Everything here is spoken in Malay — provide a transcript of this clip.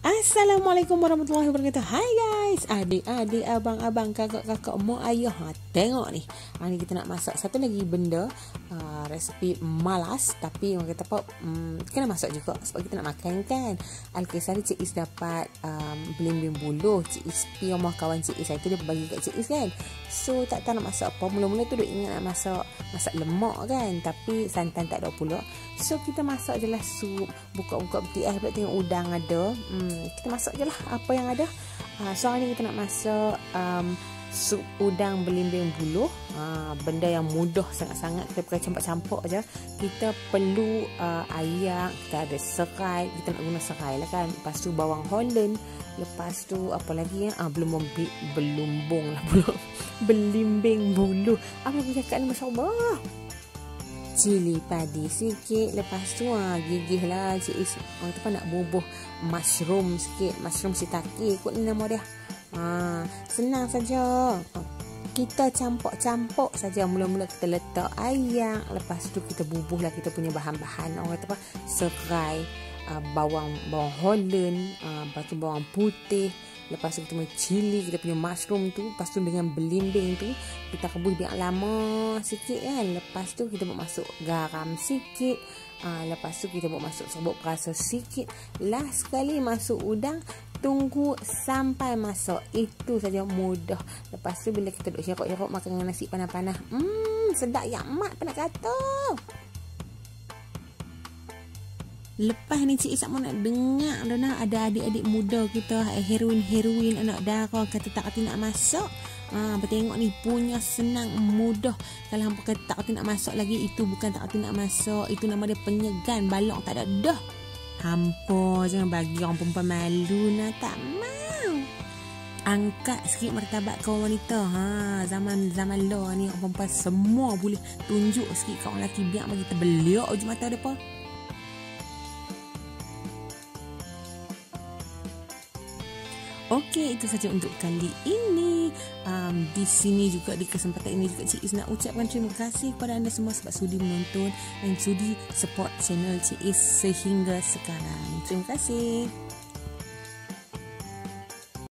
Assalamualaikum warahmatullahi wabarakatuh. Hai guys Adik-adik, abang-abang, kakak-kakak, mak ayah ha, Tengok ni. Hari ni kita nak masak satu lagi benda uh, Resepi malas Tapi orang kata apa um, Kena masak juga Sebab kita nak makan kan? Alkisah ni Cik Is dapat um, Belimbing buluh. Cik Is rumah kawan Cik Is Itu dia bagi kat Cik Is kan? So tak tahu nak masak apa. Mula-mula tu dia ingat nak masak Masak lemak kan? Tapi santan tak ada pula. So kita masak je lah sup Buka-buka BTS Pula tengok udang ada. Hmm, kita masak je lah apa yang ada uh, so hari ni kita nak masak um, sup udang belimbing buluh. Uh, benda yang mudah sangat-sangat. Kita pakai campak-campak je. Kita perlu uh, ayak kita ada serai. Kita nak guna serai lah kan. Lepas tu bawang holland. Lepas tu apa lagi ya ah, belum belumbung lah belum belimbing buluh. Apa yang cakap ni? Masya Allah cili padi sikit. Lepas tu ha, gigih lah cik is. Orang tu nak bubuh mushroom sikit. Mushroom shiitake kot ni nama dia. Ha, senang saja. Kita campur-campur saja. Mula-mula kita letak ayam lepas tu kita bubuh lah kita punya bahan-bahan. Orang kata apa? Serai uh, bawang bawang holland uh, lepas tu bawang putih Lepas tu kita punya cili, kita punya mushroom tu. Lepas tu dengan belimbing tu, kita rebus biar lama sikit kan. Lepas tu kita buat masuk garam sikit. Uh, lepas tu kita buat masuk serbuk perasa sikit. Last sekali masuk udang. Tunggu sampai masuk. Itu saja mudah. Lepas tu bila kita duduk syarok-syarok makan dengan nasi panas-panas. Hmm, sedap yang mat pernah kata. Lepas ni Cik Isak pun nak dengar dah nak ada adik-adik muda kita eh, heroin-heroin anak darah kata tak kata nak masuk. Ha, bertengok ni punya senang mudah kalau hampa kata tak kata nak masuk lagi itu bukan tak kata nak masuk itu nama dia penyegan balok tak ada dah. Hampa jangan bagi orang perempuan malu nak tak mau. Angkat sikit martabat kaum wanita. Ha, zaman zaman lo ni orang perempuan semua boleh tunjuk sikit kaum lelaki biar bagi terbeliak je mata depa. Okey, itu saja untuk kali ini. Um, di sini juga di kesempatan ini juga Cik Is nak ucapkan terima kasih kepada anda semua sebab sudi menonton dan sudi support channel Cik Is sehingga sekarang. Terima kasih.